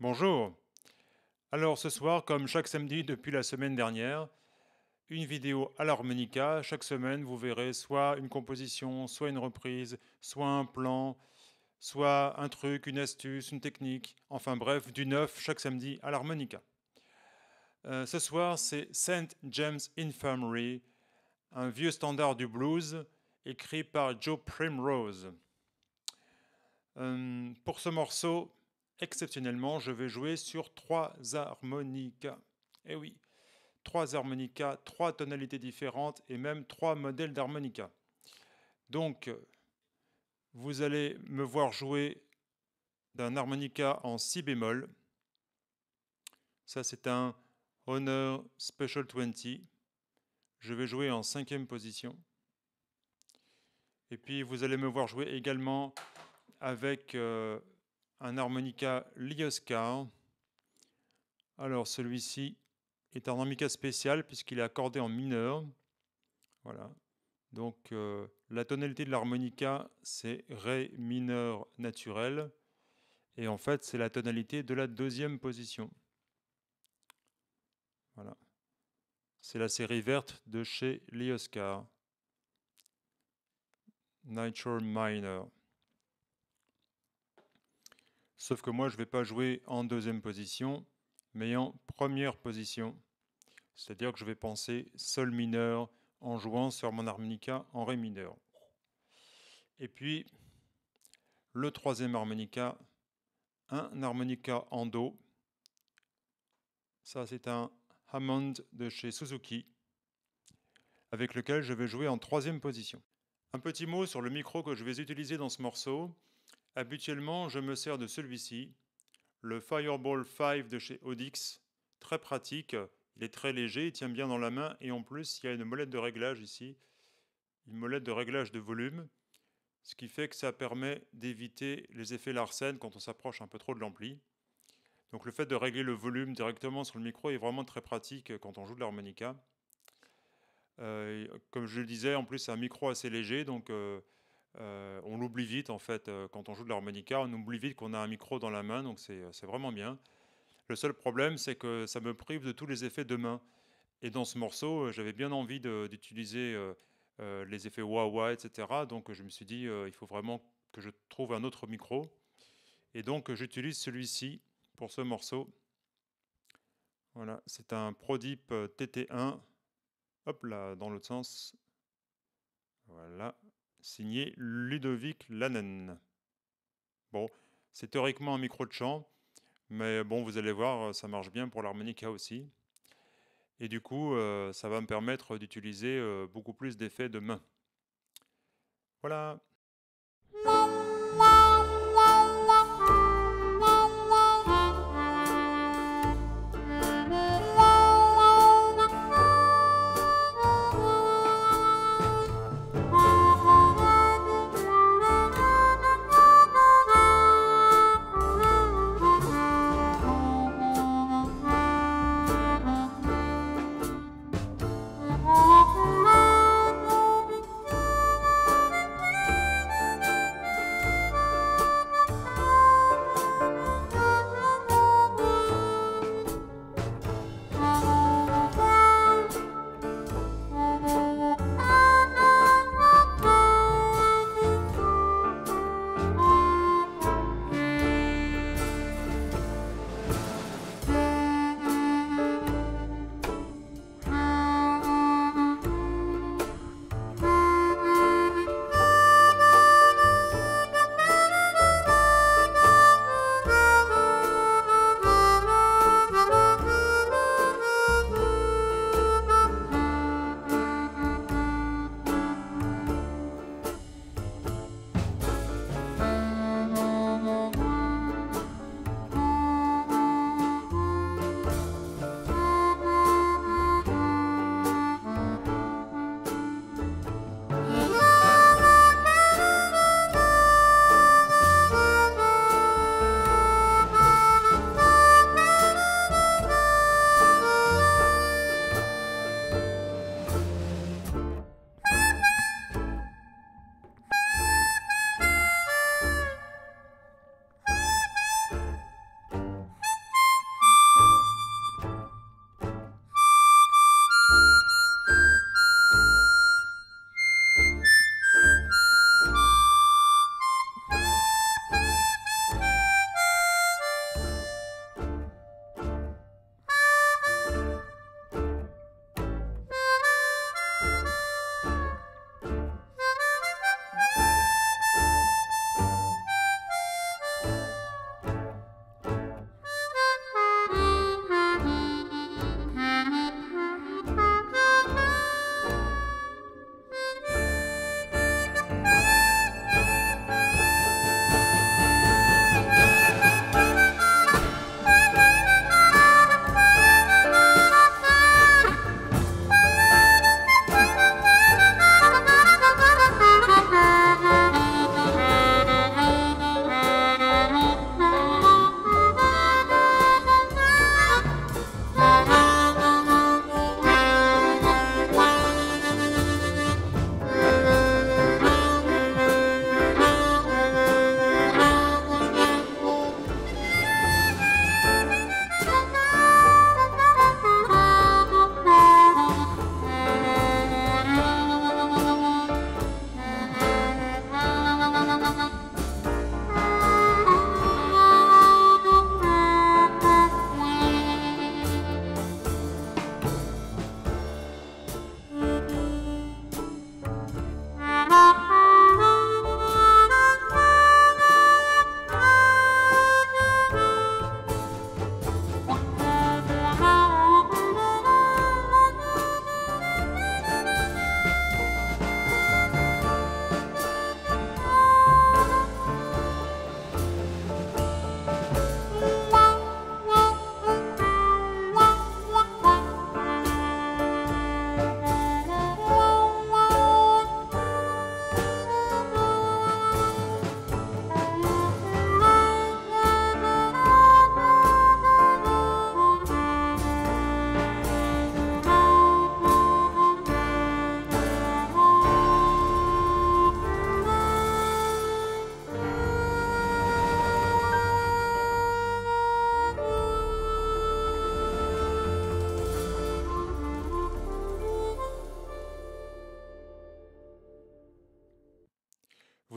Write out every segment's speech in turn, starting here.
Bonjour. Alors ce soir, comme chaque samedi depuis la semaine dernière, une vidéo à l'harmonica. Chaque semaine, vous verrez soit une composition, soit une reprise, soit un plan, soit un truc, une astuce, une technique, enfin bref, du neuf chaque samedi à l'harmonica. Euh, ce soir, c'est St. James Infirmary, un vieux standard du blues écrit par Joe Primrose. Euh, pour ce morceau, exceptionnellement, je vais jouer sur trois harmonicas. Eh oui, trois harmonicas, trois tonalités différentes et même trois modèles d'harmonica. Donc, vous allez me voir jouer d'un harmonica en si bémol. Ça, c'est un Honor Special 20. Je vais jouer en cinquième position. Et puis, vous allez me voir jouer également avec euh, un harmonica Lioscar. Alors celui-ci est un harmonica spécial puisqu'il est accordé en mineur. Voilà. Donc euh, la tonalité de l'harmonica c'est Ré mineur naturel. Et en fait c'est la tonalité de la deuxième position. Voilà. C'est la série verte de chez Lioscar. Nature Minor. Sauf que moi, je ne vais pas jouer en deuxième position, mais en première position. C'est-à-dire que je vais penser sol mineur en jouant sur mon harmonica en ré mineur. Et puis, le troisième harmonica, un harmonica en do. Ça, c'est un Hammond de chez Suzuki, avec lequel je vais jouer en troisième position. Un petit mot sur le micro que je vais utiliser dans ce morceau. Habituellement, je me sers de celui-ci, le Fireball 5 de chez Audix, très pratique, il est très léger, il tient bien dans la main et en plus il y a une molette de réglage ici, une molette de réglage de volume, ce qui fait que ça permet d'éviter les effets Larsen quand on s'approche un peu trop de l'ampli. Donc le fait de régler le volume directement sur le micro est vraiment très pratique quand on joue de l'harmonica. Euh, comme je le disais, en plus c'est un micro assez léger, donc euh, euh, on l'oublie vite en fait euh, quand on joue de l'harmonica, on oublie vite qu'on a un micro dans la main, donc c'est vraiment bien. Le seul problème, c'est que ça me prive de tous les effets de main. Et dans ce morceau, euh, j'avais bien envie d'utiliser les effets wah-wah, etc. Donc je me suis dit, il faut vraiment que je trouve un autre micro. Et donc j'utilise celui-ci pour ce morceau. Voilà, c'est un Prodip TT1. Hop là, dans l'autre sens. Voilà signé Ludovic Lannen. Bon, c'est théoriquement un micro de chant, mais bon, vous allez voir, ça marche bien pour l'harmonica aussi. Et du coup, euh, ça va me permettre d'utiliser euh, beaucoup plus d'effets de main. Voilà.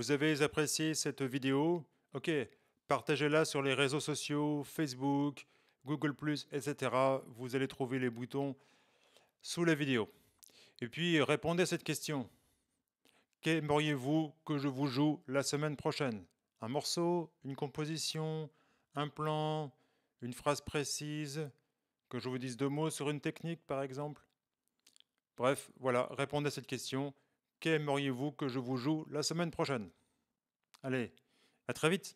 Vous avez apprécié cette vidéo? Ok, partagez-la sur les réseaux sociaux, Facebook, Google ⁇ etc. Vous allez trouver les boutons sous la vidéo. Et puis répondez à cette question. Qu'aimeriez-vous que je vous joue la semaine prochaine? Un morceau, une composition, un plan, une phrase précise, que je vous dise deux mots sur une technique par exemple? Bref, voilà, répondez à cette question. Qu'aimeriez-vous que je vous joue la semaine prochaine? Allez, à très vite